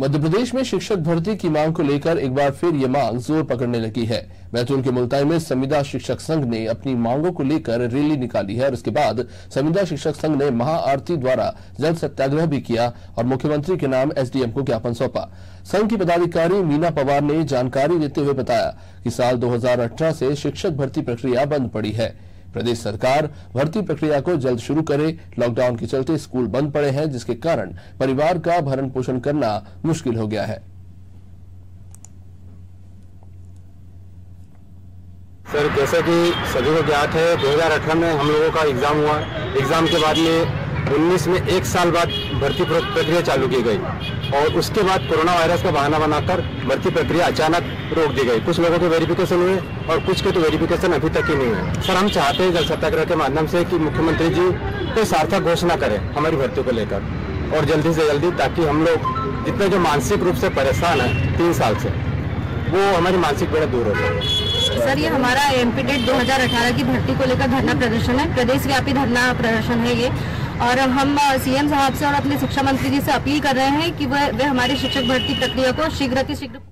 मध्य प्रदेश में शिक्षक भर्ती की मांग को लेकर एक बार फिर ये मांग ज़ोर पकड़ने लगी है। बैतूल के मुल्ताई में संविदा शिक्षक संघ ने अपनी मांगों को लेकर रैली निकाली है और उसके बाद संविदा शिक्षक संघ ने महाआरती द्वारा जल सत्याग्रह भी किया और मुख्यमंत्री के नाम एसडीएम को ज्ञापन सौंपा। संघ की पदाधिकारी मीना पवार ने जानकारी देते हुए बताया कि साल 2018 से शिक्षक भर्ती प्रक्रिया बंद पड़ी है। प्रदेश सरकार भर्ती प्रक्रिया को जल्द शुरू करे। लॉकडाउन के चलते स्कूल बंद पड़े हैं, जिसके कारण परिवार का भरण पोषण करना मुश्किल हो गया है। सर, जैसा कि सभी को ज्ञात है 2018 में हम लोगों का एग्ज़ाम हुआ। एग्ज़ाम के बाद में 19 में एक साल बाद भर्ती प्रक्रिया चालू की गई और उसके बाद कोरोना वायरस का बहाना बनाकर भर्ती प्रक्रिया अचानक रोक दी गई। कुछ लोगों के वेरिफिकेशन हुए और कुछ के तो वेरिफिकेशन अभी तक ही नहीं हुए। सर, हम चाहते हैं जल सत्याग्रह के माध्यम से कि मुख्यमंत्री जी कोई सार्थक घोषणा करें हमारी भर्ती को लेकर और जल्दी से जल्दी ताकि हम लोग जितने जो मानसिक रूप से परेशान है तीन साल से, वो हमारी मानसिक पीड़ा दूर हो जाए। सर, ये हमारा एमपीटेट 2018 की भर्ती को लेकर धरना प्रदर्शन है। प्रदेश व्यापी धरना प्रदर्शन है ये। और हम सीएम साहब से और अपने शिक्षा मंत्री जी से अपील कर रहे हैं कि वह वे हमारी शिक्षक भर्ती प्रक्रिया को शीघ्र शीघ्र